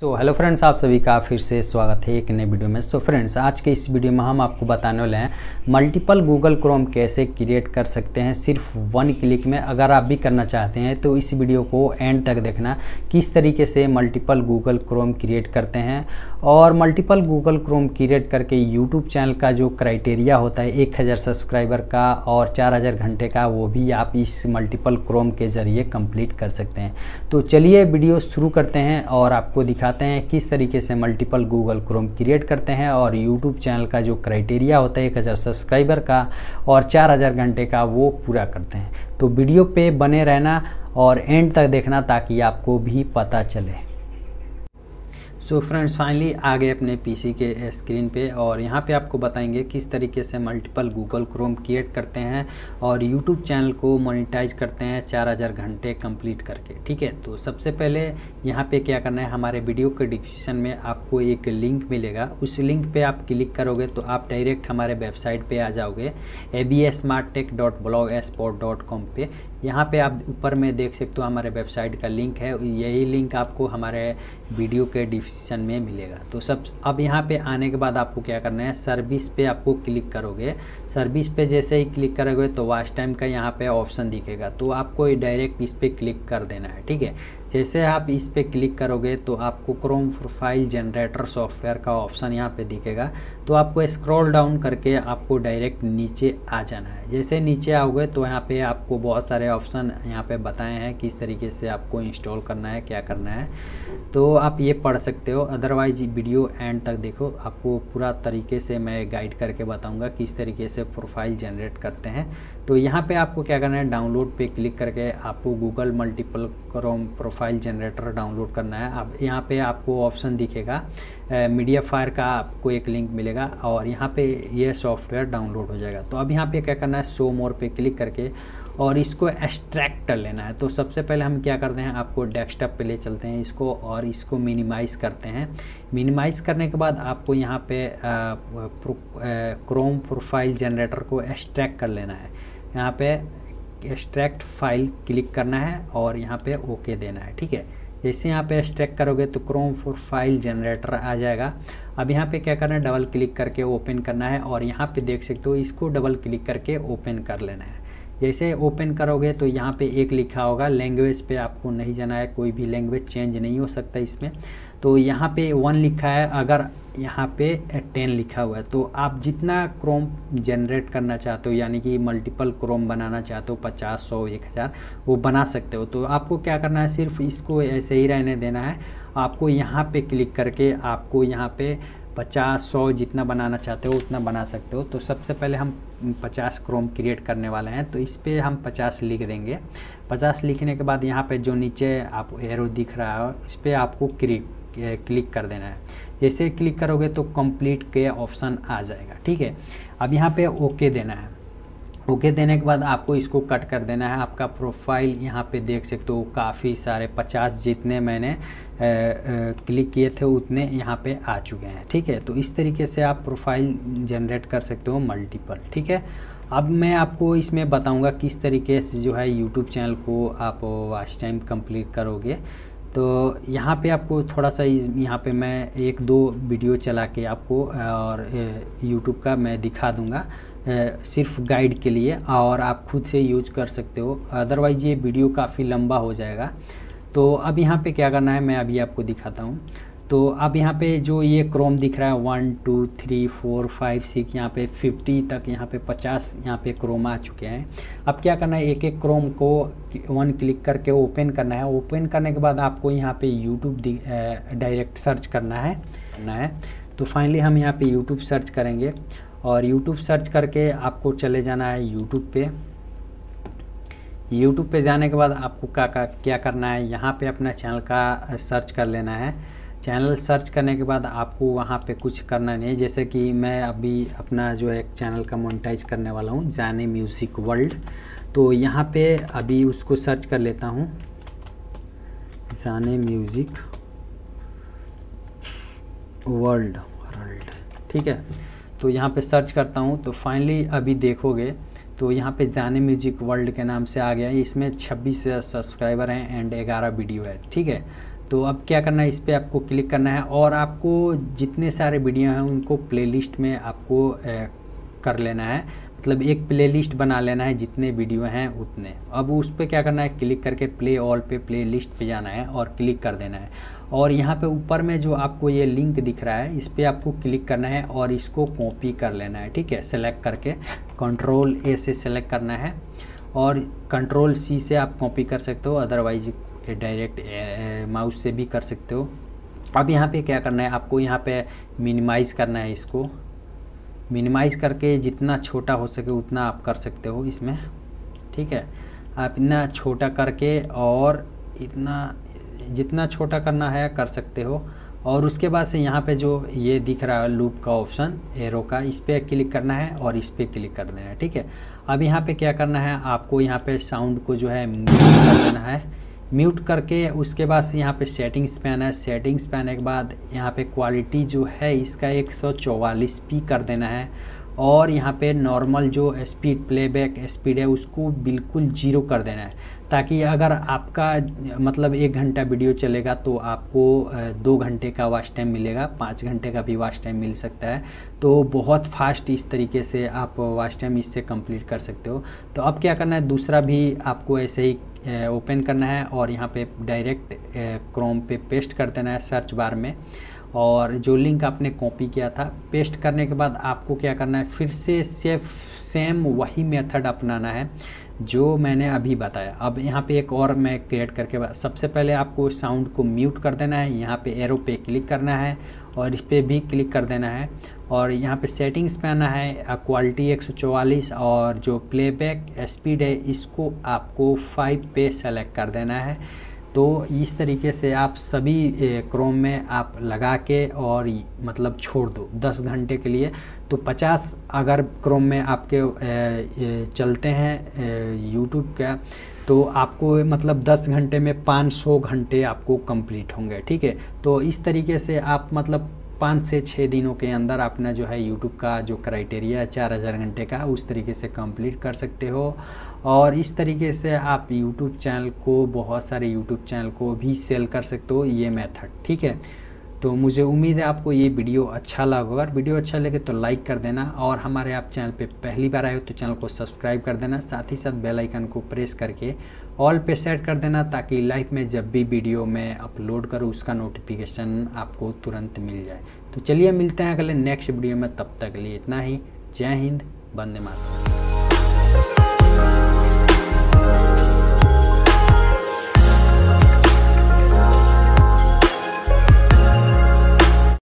So hello friends आप सभी का फिर से स्वागत है एक नए वीडियो में। सो so फ्रेंड्स आज के इस वीडियो में हम आपको बताने वाले हैं मल्टीपल गूगल क्रोम कैसे क्रिएट कर सकते हैं सिर्फ़ वन क्लिक में। अगर आप भी करना चाहते हैं तो इस वीडियो को एंड तक देखना, किस तरीके से मल्टीपल गूगल क्रोम क्रिएट करते हैं। और मल्टीपल गूगल क्रोम क्रिएट करके यूट्यूब चैनल का जो क्राइटेरिया होता है, एक हज़ार सब्सक्राइबर का और चार हज़ार घंटे का, वो भी आप इस मल्टीपल क्रोम के ज़रिए कंप्लीट कर सकते हैं। तो चलिए वीडियो शुरू करते हैं और आपको दिखाते हैं, किस तरीके से मल्टीपल गूगल क्रोम क्रिएट करते हैं और यूट्यूब चैनल का जो क्राइटेरिया होता है, एक हज़ार सब्सक्राइबर का और चार हज़ार घंटे का वो पूरा करते हैं। तो वीडियो पे बने रहना और एंड तक देखना ताकि आपको भी पता चले। सो फ्रेंड्स फाइनली आ गए अपने पीसी के स्क्रीन पे और यहाँ पे आपको बताएँगे किस तरीके से मल्टीपल गूगल क्रोम क्रिएट करते हैं और यूट्यूब चैनल को मोनिटाइज करते हैं चार हज़ार घंटे कंप्लीट करके, ठीक है? तो सबसे पहले यहाँ पे क्या करना है, हमारे वीडियो के डिस्क्रिप्शन में आपको एक लिंक मिलेगा। उस लिंक पर आप क्लिक करोगे तो आप डायरेक्ट हमारे वेबसाइट पर आ जाओगे ए बी यहाँ पे आप ऊपर में देख सकते हो हमारे वेबसाइट का लिंक है। यही लिंक आपको हमारे वीडियो के डिस्क्रिप्शन में मिलेगा। तो सब, अब यहाँ पे आने के बाद आपको क्या करना है सर्विस पे आपको क्लिक करोगे। सर्विस पे जैसे ही क्लिक करोगे तो वाच टाइम का यहाँ पे ऑप्शन दिखेगा। तो आपको डायरेक्ट इस पर क्लिक कर देना है, ठीक है? जैसे आप इस पर क्लिक करोगे तो आपको क्रोम प्रोफ़ाइल जनरेटर सॉफ्टवेयर का ऑप्शन यहाँ पे दिखेगा। तो आपको स्क्रॉल डाउन करके आपको डायरेक्ट नीचे आ जाना है। जैसे नीचे आओगे तो यहाँ पे आपको बहुत सारे ऑप्शन यहाँ पे बताए हैं किस तरीके से आपको इंस्टॉल करना है, क्या करना है। तो आप ये पढ़ सकते हो। अदरवाइज़ वीडियो एंड तक देखो। आपको पूरा तरीके से मैं गाइड करके बताऊँगा किस तरीके से प्रोफ़ाइल जनरेट करते हैं। तो यहाँ पे आपको क्या करना है? डाउनलोड पे क्लिक करके आपको Google multiple Chrome profile generator download करना है। अब यहाँ पे आपको ऑप्शन दिखेगा। मीडिया फायर का आपको एक लिंक मिलेगा और यहाँ पे ये सॉफ्टवेयर डाउनलोड हो जाएगा। तो अब यहाँ पे क्या करना है? सो मोर पे क्लिक करके और इसको एक्सट्रैक्ट कर लेना है। तो सबसे पहले हम क्या करते हैं? आपको डेस्कटॉप पे ले चलते हैं इसको और इसको मिनिमाइज़ करते हैं। मिनिमाइज़ करने के बाद आपको यहाँ पे क्रोम प्रोफ़ाइल जनरेटर को एक्सट्रैक्ट कर लेना है। यहाँ पे एक्सट्रैक्ट फ़ाइल क्लिक करना है और यहाँ पे ओके देना है, ठीक है? जैसे यहाँ पे एक्सट्रैक्ट करोगे तो क्रोम फोर फ़ाइल जनरेटर आ जाएगा। अब यहाँ पे क्या करना है? डबल क्लिक करके ओपन करना है और यहाँ पे देख सकते हो इसको डबल क्लिक करके ओपन कर लेना है। जैसे ओपन करोगे तो यहाँ पे एक लिखा होगा लैंग्वेज पे आपको नहीं जाना है, कोई भी लैंग्वेज चेंज नहीं हो सकता इसमें। तो यहाँ पे वन लिखा है, अगर यहाँ पे टेन लिखा हुआ है। तो आप जितना क्रोम जनरेट करना चाहते हो, यानी कि मल्टीपल क्रोम बनाना चाहते हो, पचास, सौ, एक हज़ार, वो बना सकते हो। तो आपको क्या करना है, सिर्फ़ इसको ऐसे ही रहने देना है। आपको यहाँ पे क्लिक करके आपको यहाँ पे पचास, सौ जितना बनाना चाहते हो, उतना बना सकते हो। तो सबसे पहले हम पचास क्रोम क्रिएट करने वाले हैं। तो इस पर हम पचास लिख देंगे। पचास लिखने के बाद यहाँ पे जो नीचे आप एरो दिख रहा है, इस पर आपको क्लिक क्लिक कर देना है। जैसे क्लिक करोगे तो कंप्लीट के ऑप्शन आ जाएगा ठीक है? अब यहाँ पे ओके देना है। ओके देने के बाद आपको इसको कट कर देना है। आपका प्रोफ़ाइल यहाँ पे देख सकते हो काफ़ी सारे पचास जितने मैंने ए, ए, क्लिक किए थे उतने यहाँ पे आ चुके हैं ठीक है? तो इस तरीके से आप प्रोफ़ाइल जनरेट कर सकते हो मल्टीपल ठीक है? अब मैं आपको इसमें बताऊँगा किस तरीके से जो है यूट्यूब चैनल को आप वॉच टाइम कंप्लीट करोगे। तो यहाँ पे आपको थोड़ा सा यहाँ पे मैं एक दो वीडियो चला के आपको और यूट्यूब का मैं दिखा दूँगा सिर्फ़ गाइड के लिए, और आप खुद से यूज़ कर सकते हो। अदरवाइज़ ये वीडियो काफ़ी लंबा हो जाएगा। तो अब यहाँ पे क्या करना है, मैं अभी आपको दिखाता हूँ। तो अब यहाँ पे जो ये क्रोम दिख रहा है one two three four five six यहाँ पे फिफ्टी तक यहाँ पे पचास यहाँ पे क्रोम आ चुके हैं। अब क्या करना है एक एक क्रोम को वन क्लिक करके ओपन करना है। ओपन करने के बाद आपको यहाँ पे यूट्यूब डायरेक्ट सर्च करना है करना है। तो फाइनली हम यहाँ पे यूट्यूब सर्च करेंगे और यूट्यूब सर्च करके आपको चले जाना है यूट्यूब पे। यूट्यूब पे जाने के बाद आपको क्या क्या करना है, यहाँ पे अपना चैनल का सर्च कर लेना है। चैनल सर्च करने के बाद आपको वहाँ पे कुछ करना नहीं है। जैसे कि मैं अभी अपना जो है चैनल का मोनिटाइज करने वाला हूँ, जाने म्यूज़िक वर्ल्ड। तो यहाँ पे अभी उसको सर्च कर लेता हूँ। जाने म्यूज़िक वर्ल्ड वर्ल्ड। ठीक है? तो यहाँ पे सर्च करता हूँ। तो फाइनली अभी देखोगे तो यहाँ पे जाने म्यूज़िक वर्ल्ड के नाम से आ गया इसमें 26 सब्सक्राइबर हैं एंड 11 वीडियो है। ठीक है? तो अब क्या करना है इस पर आपको क्लिक करना है और आपको जितने सारे वीडियो हैं उनको प्लेलिस्ट में आपको ए, कर लेना है। मतलब एक प्लेलिस्ट बना लेना है जितने वीडियो हैं उतने। अब उस पर क्या करना है क्लिक करके प्ले ऑल पे प्ले लिस्ट पे जाना है और क्लिक कर देना है। और यहाँ पे ऊपर में जो आपको ये लिंक दिख रहा है इस पर आपको क्लिक करना है और इसको कॉपी कर लेना है ठीक है? सेलेक्ट करके कंट्रोल ए से सेलेक्ट करना है और कंट्रोल सी से आप कॉपी कर सकते हो अदरवाइज़ डायरेक्ट माउस से भी कर सकते हो। अब यहाँ पे क्या करना है, आपको यहाँ पे मिनिमाइज़ करना है इसको। मिनिमाइज़ करके जितना छोटा हो सके उतना आप कर सकते हो इसमें। ठीक है? आप इतना छोटा करके और इतना, जितना छोटा करना है कर सकते हो। और उसके बाद से यहाँ पे जो ये दिख रहा है लूप का ऑप्शन, एरो का, इस पर क्लिक करना है और इस पर क्लिक कर देना है। ठीक है? अब यहाँ पे क्या करना है, आपको यहाँ पे साउंड को जो है म्यूट कर देना है। म्यूट करके, उसके बाद से यहाँ पे सेटिंग्स पे आना है। सेटिंग्स पे आने के बाद यहाँ पे क्वालिटी जो है, इसका एक सौ चौवालीस पी कर देना है। और यहाँ पे नॉर्मल जो स्पीड प्लेबैक स्पीड है, उसको बिल्कुल ज़ीरो कर देना है। ताकि अगर आपका मतलब एक घंटा वीडियो चलेगा तो आपको दो घंटे का वाच टाइम मिलेगा, पाँच घंटे का भी वाच टाइम मिल सकता है। तो बहुत फास्ट इस तरीके से आप वाच टाइम इससे कंप्लीट कर सकते हो। तो अब क्या करना है, दूसरा भी आपको ऐसे ही ओपन करना है और यहाँ पे डायरेक्ट क्रोम पे पेस्ट कर देना है सर्च बार में। और जो लिंक आपने कॉपी किया था, पेस्ट करने के बाद आपको क्या करना है, फिर से सेफ़, सेम वही मेथड अपनाना है, जो मैंने अभी बताया। अब यहाँ पे एक और मैं क्रिएट करके सबसे पहले आपको साउंड को म्यूट कर देना है, यहाँ पे एरो पे क्लिक करना है, और इस पर भी क्लिक कर देना है, और यहाँ पे सेटिंग्स पे आना है क्वालिटी 144 और जो प्लेबैक स्पीड है, इसको आपको 5 पे सेलेक्ट कर देना है। तो इस तरीके से आप सभी क्रोम में आप लगा के और मतलब छोड़ दो 10 घंटे के लिए। तो 50 अगर क्रोम में आपके चलते हैं यूट्यूब का तो आपको मतलब 10 घंटे में 500 घंटे आपको कंप्लीट होंगे, ठीक है? तो इस तरीके से आप मतलब पाँच से छः दिनों के अंदर अपना जो है यूट्यूब का जो क्राइटेरिया है, चार हज़ार घंटे का, उस तरीके से कंप्लीट कर सकते हो। और इस तरीके से आप यूट्यूब चैनल को, बहुत सारे यूट्यूब चैनल को भी सेल कर सकते हो, ये मेथड ठीक है? तो मुझे उम्मीद है आपको ये वीडियो अच्छा लगा अगर वीडियो अच्छा लगे तो लाइक कर देना और हमारे आप चैनल पे पहली बार आए हो तो चैनल को सब्सक्राइब कर देना। साथ ही साथ बेल आइकन को प्रेस करके ऑल पे सेट कर देना ताकि लाइफ में जब भी वीडियो मैं अपलोड करूँ, उसका नोटिफिकेशन आपको तुरंत मिल जाए। तो चलिए मिलते हैं अगले नेक्स्ट वीडियो में, तब तक लिए इतना ही। जय हिंद, वंदे मातरम।